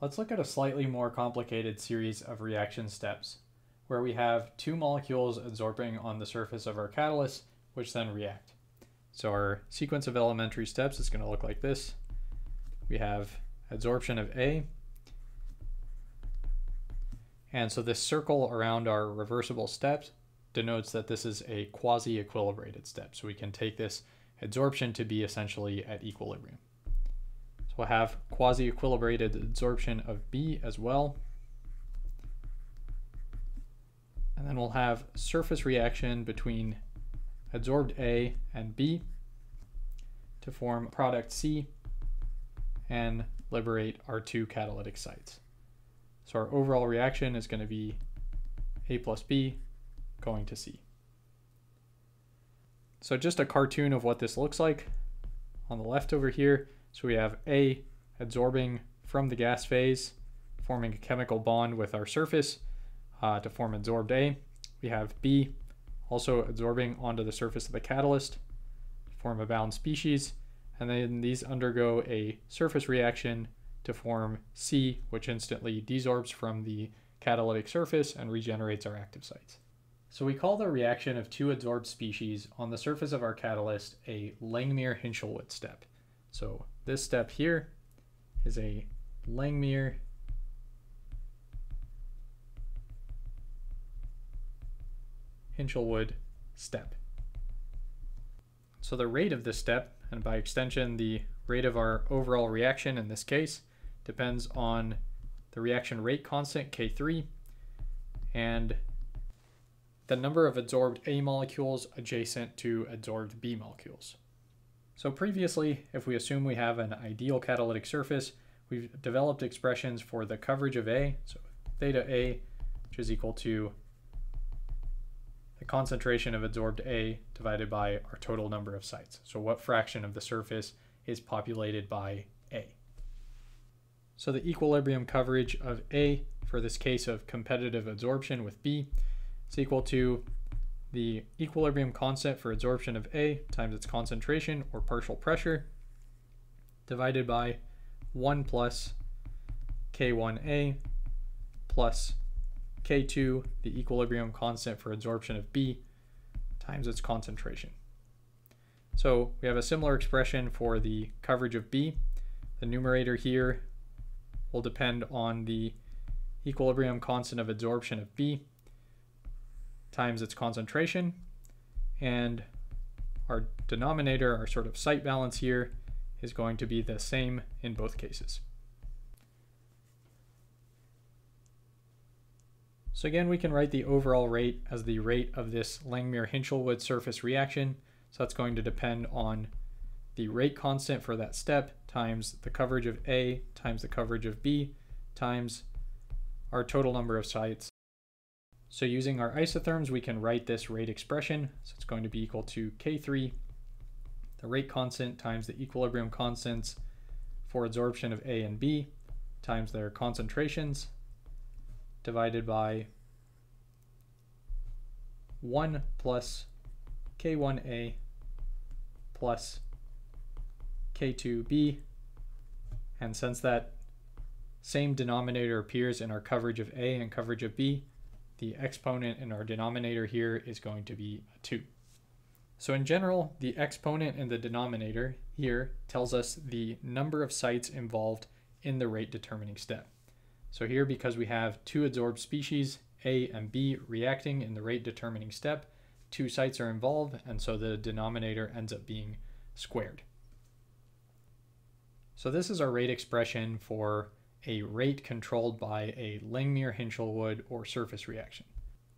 Let's look at a slightly more complicated series of reaction steps where we have two molecules adsorbing on the surface of our catalyst, which then react. So our sequence of elementary steps is going to look like this. We have adsorption of A. And so this circle around our reversible steps denotes that this is a quasi-equilibrated step. So we can take this adsorption to be essentially at equilibrium. We'll have quasi-equilibrated adsorption of B as well. And then we'll have surface reaction between adsorbed A and B to form product C and liberate our two catalytic sites. So our overall reaction is going to be A plus B going to C. So just a cartoon of what this looks like. On the left over here, so we have A adsorbing from the gas phase, forming a chemical bond with our surface uh, to form adsorbed A. We have B also adsorbing onto the surface of the catalyst to form a bound species. And then these undergo a surface reaction to form C, which instantly desorbs from the catalytic surface and regenerates our active sites. So we call the reaction of two adsorbed species on the surface of our catalyst a Langmuir-Hinshelwood step. So this step here is a Langmuir Hinshelwood step. So the rate of this step, and by extension the rate of our overall reaction in this case, depends on the reaction rate constant K3 and the number of adsorbed A molecules adjacent to adsorbed B molecules. So previously, if we assume we have an ideal catalytic surface, we've developed expressions for the coverage of A, so theta A, which is equal to the concentration of adsorbed A divided by our total number of sites. So what fraction of the surface is populated by A. So the equilibrium coverage of A for this case of competitive adsorption with B is equal to the equilibrium constant for adsorption of A times its concentration or partial pressure divided by 1 plus K1A plus K2, the equilibrium constant for adsorption of B, times its concentration. So we have a similar expression for the coverage of B. The numerator here will depend on the equilibrium constant of adsorption of B times its concentration. And our denominator, our sort of site balance here, is going to be the same in both cases. So again, we can write the overall rate as the rate of this Langmuir-Hinshelwood surface reaction. So that's going to depend on the rate constant for that step times the coverage of A times the coverage of B times our total number of sites so using our isotherms, we can write this rate expression. So it's going to be equal to K3, the rate constant times the equilibrium constants for adsorption of A and B times their concentrations divided by 1 plus K1A plus K2B. And since that same denominator appears in our coverage of A and coverage of B, the exponent in our denominator here is going to be 2. So in general, the exponent in the denominator here tells us the number of sites involved in the rate determining step. So here, because we have two adsorbed species, A and B, reacting in the rate determining step, two sites are involved, and so the denominator ends up being squared. So this is our rate expression for a rate controlled by a Langmuir-Hinshelwood or surface reaction.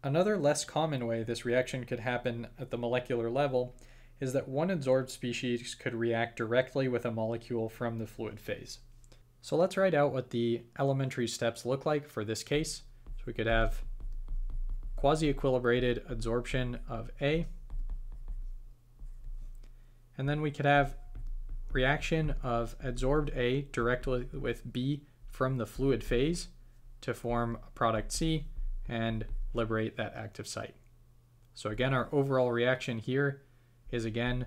Another less common way this reaction could happen at the molecular level is that one adsorbed species could react directly with a molecule from the fluid phase. So let's write out what the elementary steps look like for this case. So we could have quasi-equilibrated adsorption of A, and then we could have reaction of adsorbed A directly with B from the fluid phase to form a product C and liberate that active site. So again, our overall reaction here is again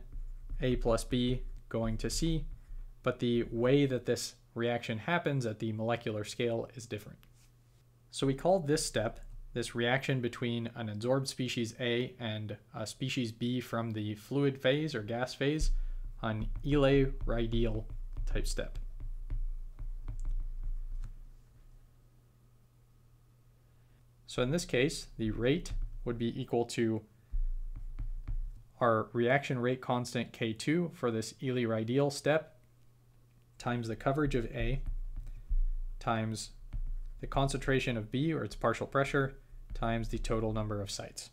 A plus B going to C, but the way that this reaction happens at the molecular scale is different. So we call this step this reaction between an adsorbed species A and a species B from the fluid phase or gas phase an Eley-Rideal type step. So in this case, the rate would be equal to our reaction rate constant K2 for this Eley-Rideal step times the coverage of A times the concentration of B or its partial pressure times the total number of sites.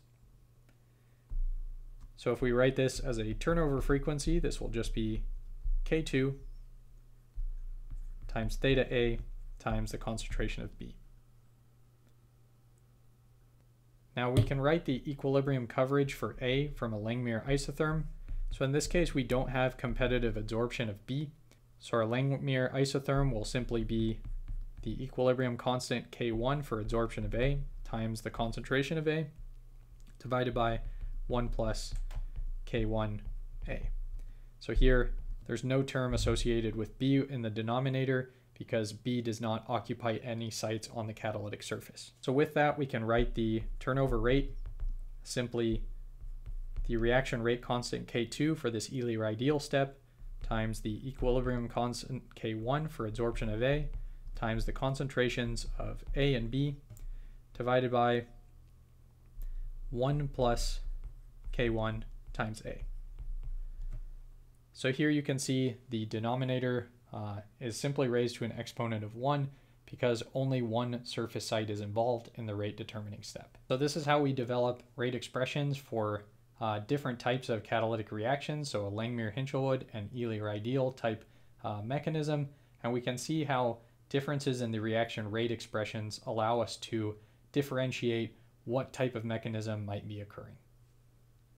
So if we write this as a turnover frequency, this will just be K2 times theta A times the concentration of B. Now we can write the equilibrium coverage for A from a Langmuir isotherm. So in this case, we don't have competitive adsorption of B. So our Langmuir isotherm will simply be the equilibrium constant K1 for adsorption of A times the concentration of A divided by 1 plus K1A. So here, there's no term associated with B in the denominator because B does not occupy any sites on the catalytic surface. So with that, we can write the turnover rate simply the reaction rate constant K2 for this Eley-Rideal step times the equilibrium constant K1 for adsorption of A times the concentrations of A and B divided by 1 plus K1 times a. So here you can see the denominator uh, is simply raised to an exponent of 1 because only one surface site is involved in the rate determining step. So this is how we develop rate expressions for uh, different types of catalytic reactions, so a Langmuir-Hinshelwood and Eley-Rideal type uh, mechanism, and we can see how differences in the reaction rate expressions allow us to differentiate what type of mechanism might be occurring.